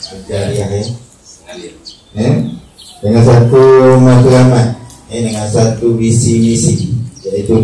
Jariah ya. Eh? eh? Dengan satu matlamat, eh? dengan satu visi-misi iaitu